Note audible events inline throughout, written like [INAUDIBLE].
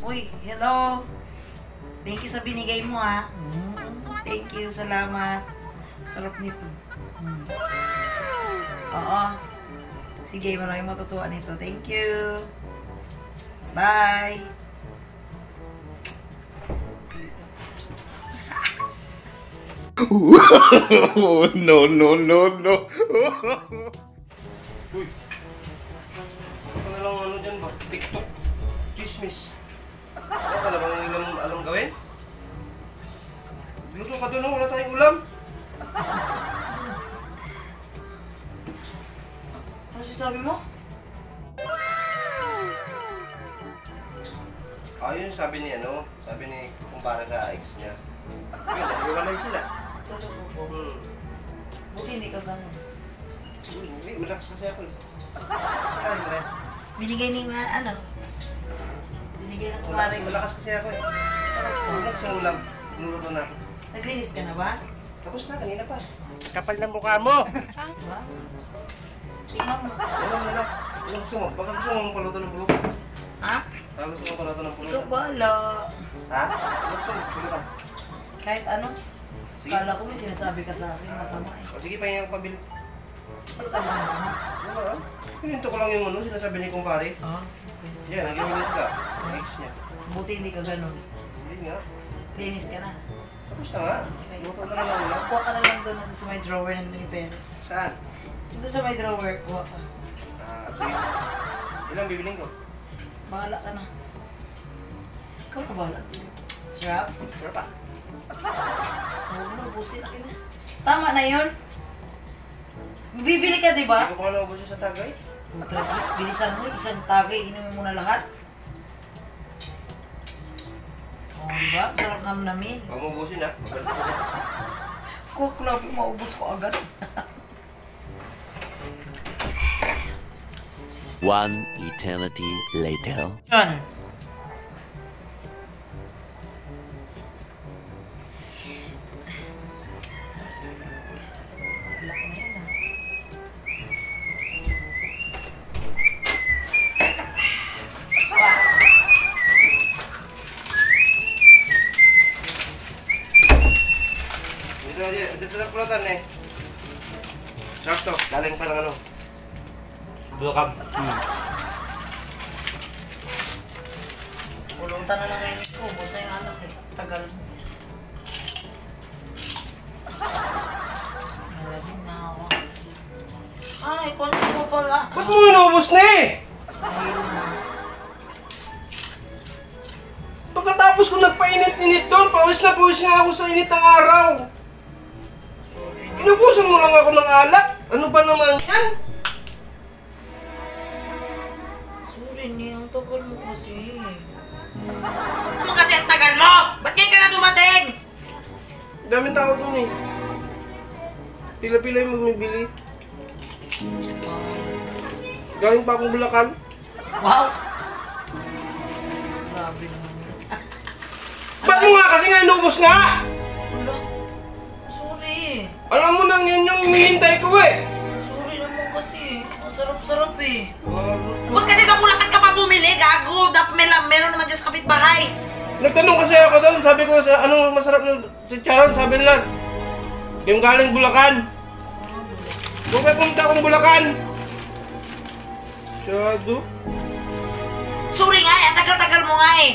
Uy, hello. Thank you sa binigay mo ha. Mm, thank you, salamat. Sarap nito. Mm. Oo. Sige, maraming matutuwa nito. Thank you. Bye. [LAUGHS] no, no, no, no. Uy! Ano lang ano dyan ba? TikTok. Chismis. Ano ka na bang alam, alam gawin? Luto ka doon, wala tayong ulam. Ano sasabi mo? Ayun sabi ni ano, sabi ni kumpara sa ex niya. Yun, naghiwalay sila. Totoo po. Hmm. Buti hindi ka ganun. Uy, Hindi, relax kasi ako. eh. Ay. Binigay ni ma, ano? Binigay ng Malakas, kumari malakas kasi ako eh. Relax ang ulam. Nuluto na ako. Naglinis ka na ba? Tapos na, kanina pa. Kapal ng mukha mo! Diba? Tingnan mo. Alam na lang. Anong gusto mo? Baka gusto mo paluto ng pulutan. Ha? Baka gusto mo paluto ng Ikaw pulutan. bala. Ha? Ano gusto mo? Pulutan. Kahit ano. Sige. Kala ko may sinasabi ka sa akin. Masama eh. O sige, pahinga ko pabili. Sinasabi mo masama. Ano ba? Pininto ko lang yung ano, sinasabi ni kumpare. Ah. Nag-iwalay sila. Ang ex niya. Buti hindi ka ganun. Hindi nga. Linis ka na. Tapos na nga. Luto na lang ako. Kuha ka na lang doon sa may drawer ng pera. Saan? Doon sa may drawer, kuha ka. Ah, sige. Ilang bibiling ko? Bahala ka na. Ikaw na bahala. Sarap. Sure pa. Huwag mo, ubusin akin na. Tama na yun. Bibili ka, di Hindi ba? ko pa nga sa tagay. Please, bilisan mo. Isang tagay, inumin mo na lahat. Oh, di ba? Sarap naman namin. Huwag mo ubusin ha. Mabalik ko siya. Kung klabi, maubos ko agad. One eternity later. John. Dito na pulutan eh. Sarap to. Galing pa ng ano. Bulakam. Pulutan na lang ngayon ko. Busa yung anak eh. Tagal. Malasing na ako. Ay, konti mo pala. Ba't mo inubos na eh? Ayun na. Pagkatapos ko nagpainit-init doon, pawis na pawis nga ako sa init ng araw. Inubusan mo lang ako ng alak. Ano ba naman yan? Sorry, ni ang tagal mo kasi. Ano kasi ang tagal mo? Ba't ngayon ka na dumating? Daming tao doon eh. Pila-pila yung magmibili. Galing pa akong Bulacan. Wow! Grabe naman. Ba't mo nga kasi nga inubos nga? Sorry. Alam mo na yan yung hinihintay ko eh. Sorry naman kasi. Ang sarap-sarap eh. Ba't kasi sa Bulacan ka pa bumili? Gago, dapat may lam- meron naman dyan sa kapitbahay. Nagtanong kasi ako doon, sabi ko sa anong masarap na chicharon, sabi nila, yung galing Bulacan. Kung may pumunta akong Bulacan. Masyado. Sorry nga, eh, ang tagal-tagal mo nga eh.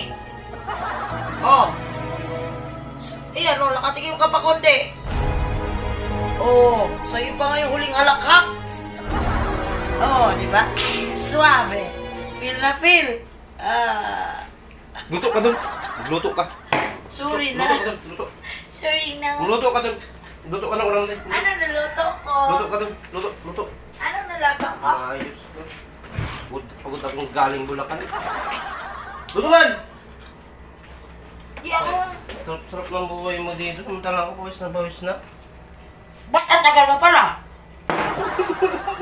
Oh. Eh ano, nakatingin ka pa konti. Oh, sa'yo pa nga yung huling halakhak. Oh, di ba? Suave. Feel na feel. Ah, Luto ka doon. Luto ka. Sorry Luto ka na. Luto. Sorry na. Luto ka doon. Luto ka na ulang din. Ano naluto ko? Luto ka doon. Luto. Luto. Ano naluto ko? Ayos ka. Pagod, pagod akong galing Bulacan. Luto man! Di ako. Sarap-sarap ng buhay mo dito. Samantala ako, pawis na pawis na. Ba't ang tagal mo pala?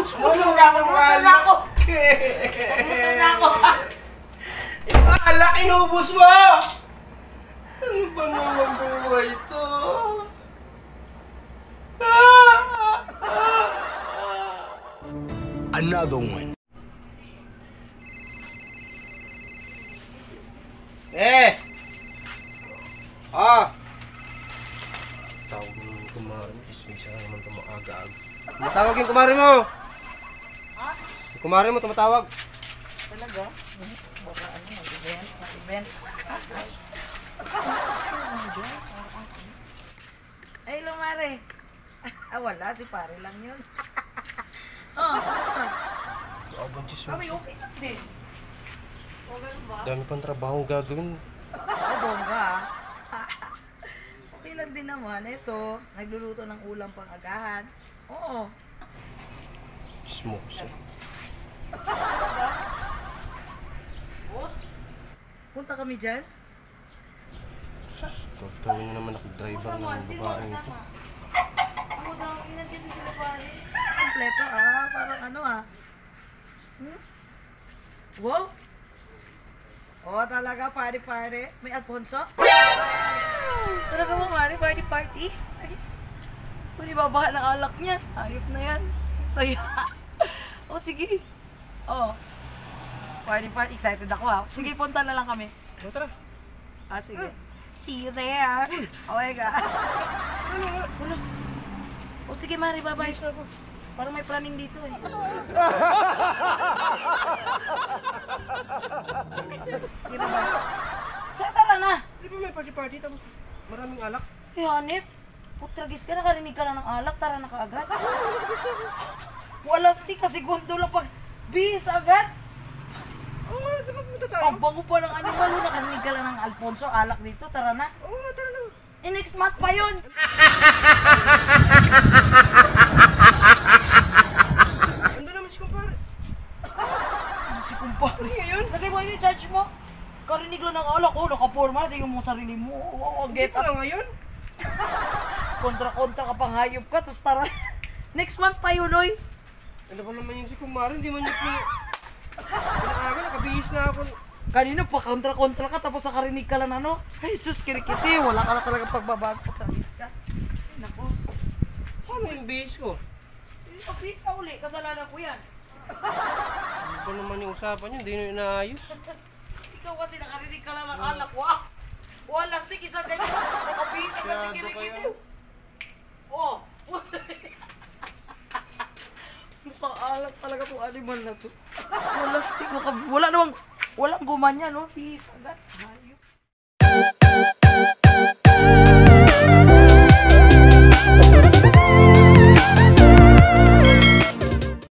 Sumunod na ako. Sumunod na ako. Sumunod na ako. Alak, inubos mo! Ano ba naman buhay ito? Another one. Eh! Ah! Tawag mo naman yung kumari mo. Dismisa na naman ito maaga-aga. Tumatawag yung kumari mo! Yung kumari mo, tumatawag. Talaga? Baka ano, mag-event, mag-event. Ay, lumare. Ah, wala. Si pare lang yun. [LAUGHS] oh, kamusta? Sobrang chismis. Kami okay lang din. O, ganun ba? Dami pang trabaho gagawin. Oh, bongga. [LAUGHS] okay lang din naman. Ito, nagluluto ng ulam pang agahan. Oo. Smokes. Punta kami dyan. Gagawin na naman ako driver ng babae ito. Ako daw, inantindi sila pare. Kompleto ah, parang ano ah. Hmm? Wow! Oh, talaga, party-party. May Alfonso? Talaga mo, Mari, party-party? Ayos. Pwede babaha ng alak niya. Ayop na yan. Saya. [LAUGHS] oh, sige. Oh. Party-party. Excited ako ah. Sige, punta na lang kami. O tara. Ah, sige. See you there. Oh my God. Wala. [LAUGHS] O sige, Mari, bye-bye. Parang may planning dito eh. [LAUGHS] Sige, bye-bye. Saan tara na? Di ba may party-party tapos maraming alak? Eh, Hanip. Putragis ka, nakarinig ka lang ng alak, tara na kaagad. Wala stick kasi gundo lang pag bis agad. Oo nga, di pumunta tayo? Ang bango pa ng animal, oh, nakarinig ka lang ng Alfonso, alak dito, tara na. Oo nga, tara na. Eh, next month pa yun. Ando naman si kumpare. Ano si kumpare? Hindi ngayon. Lagay mo yung charge mo. Karinig lang ng alak, oh, nakaporma, tingnan mo sarili mo. Oh, oh, Hindi get pa up. lang ngayon. [LAUGHS] Kontra-kontra ka pang hayop ka, tapos tara. [LAUGHS] Next month pa yun, oy. Ano ba naman yung si kumpare? Hindi man yung Pinakaga, nakabihis na ako. Kanina pa kontra-kontra ka, tapos nakarinig ka lang ng ano. Ay, sus, kirikiti, wala ka na talagang pagbabago, patragis ka. Ay, nako. Paano yung bihis ko? Pag-please na uli, kasalanan ko yan. Ano ba naman yung usapan niyo? Hindi nyo inaayos. Ikaw kasi nakarinig ka lang ng alak, wow. Wala, stick isang ganyan. Nakabisi ka si Masyado kirikiti. Oh, [LAUGHS] Mukhang alak talaga itong animal na to. Wala stick, wala namang, walang gumanyan, no? Peace agad. Hayop.